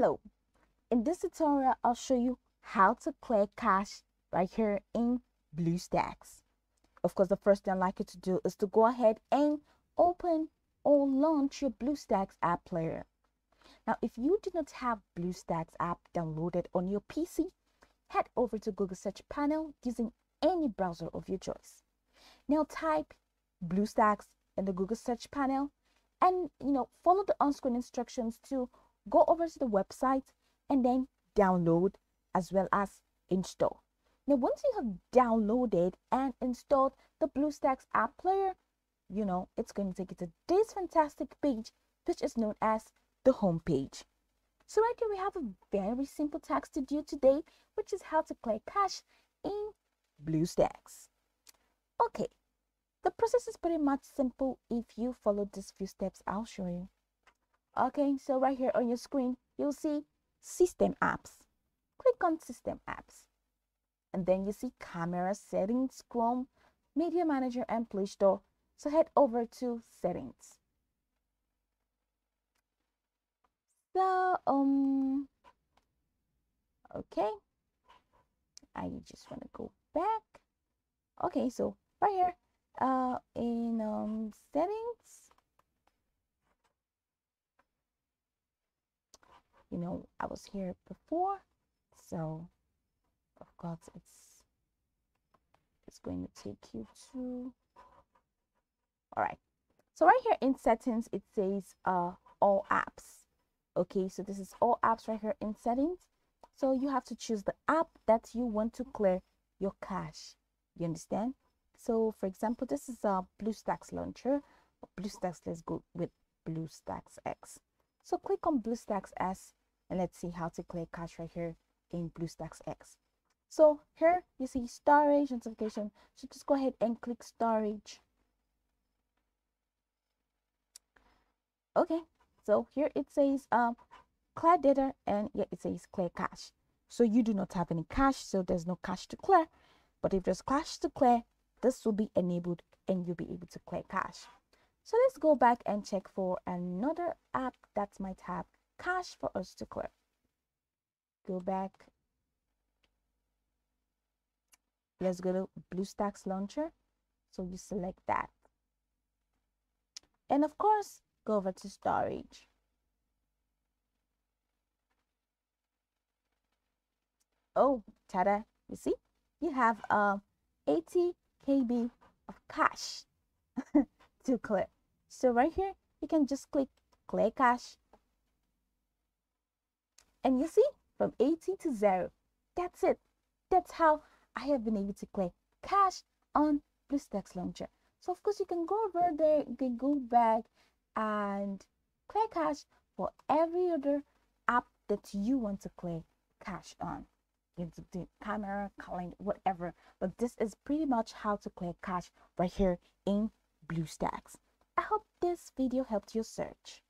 Hello, in this tutorial I'll show you how to clear cache right here in BlueStacks. Of course, the first thing I'd like you to do is to go ahead and open or launch your BlueStacks app player. Now, if you do not have BlueStacks app downloaded on your PC, head over to Google search panel using any browser of your choice. Now type BlueStacks in the Google search panel and you know follow the on-screen instructions to go over to the website and then download as well as install. Now once you have downloaded and installed the BlueStacks app player, you know it's going to take you to this fantastic page which is known as the home page. So right here we have a very simple task to do today which is how to clear cache in BlueStacks. Okay, the process is pretty much simple if you follow these few steps I'll show you. Okay, so right here on your screen, you'll see System Apps. Click on System Apps. And then you see Camera Settings, Chrome, Media Manager, and Play Store. So head over to Settings. So, um, okay. I just want to go back. Okay, so right here, uh, in um, settings you know I was here before so of course it's it's going to take you to all right. So right here in settings it says uh all apps. Okay so this is all apps right here in settings. So you have to choose the app that you want to clear your cache. You understand? So for example, this is a BlueStacks launcher. BlueStacks, let's go with BlueStacks X. So click on BlueStacks X and let's see how to clear cache right here in BlueStacks X. So here you see storage notification. So just go ahead and click storage. Okay, so here it says um clear data and yeah, it says clear cache. So you do not have any cache, so there's no cache to clear. But if there's cache to clear, this will be enabled and you'll be able to clear cache. So let's go back and check for another app that might have cache for us to clear. Go back. Let's go to BlueStacks Launcher. So you select that. And of course, go over to storage. Oh, tada, you see, you have uh, 80 KB of cache to clear. So right here, you can just click clear cache. And you see, from 80 to 0. That's it. That's how I have been able to clear cache on BlueStacks Launcher. So of course, you can go over there, you can go back and clear cache for every other app that you want to clear cache on into the camera, calling, whatever. But this is pretty much how to clear cache right here in BlueStacks. I hope this video helped your search.